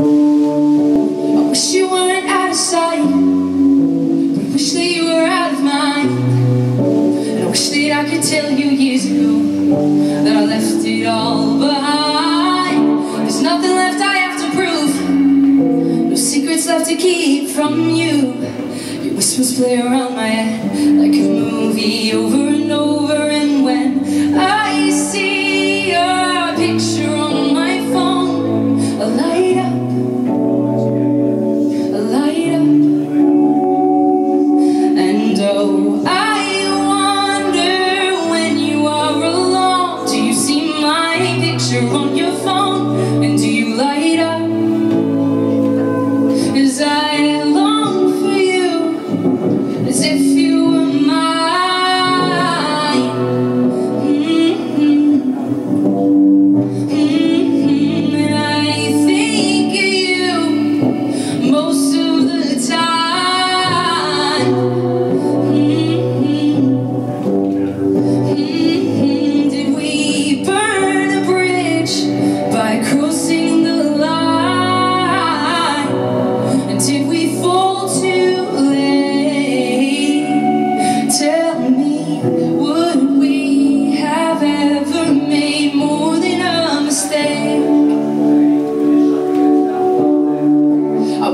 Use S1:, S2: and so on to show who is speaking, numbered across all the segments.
S1: I wish you weren't out of sight, I wish that you were out of mind. I wish that I could tell you years ago that I left it all behind. There's nothing left I have to prove, no secrets left to keep from you. Your whispers play around my head like a movie over and over. Phone? And do you light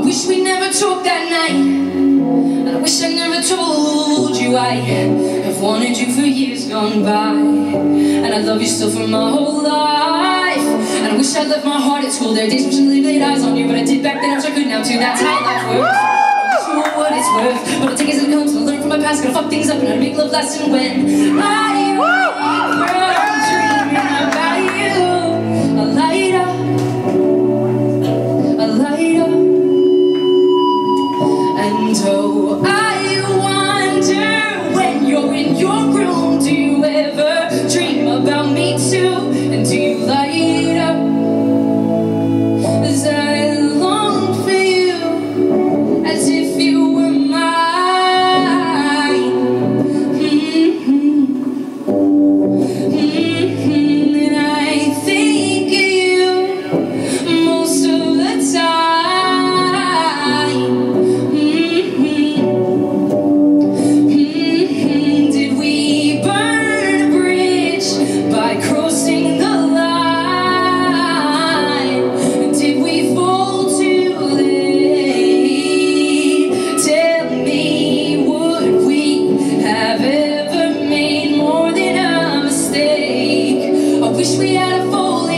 S1: I wish we never talked that night. And I wish I never told you I have wanted you for years gone by. And I love you still for my whole life. And I wish I'd left my heart at school. There are days wishing I laid eyes on you, but I did back then. I wish I could now too. That's how life works. I what it's worth. But I take it as it comes. I learn from my past. Gotta fuck things up and I make love last. And when I out of falling.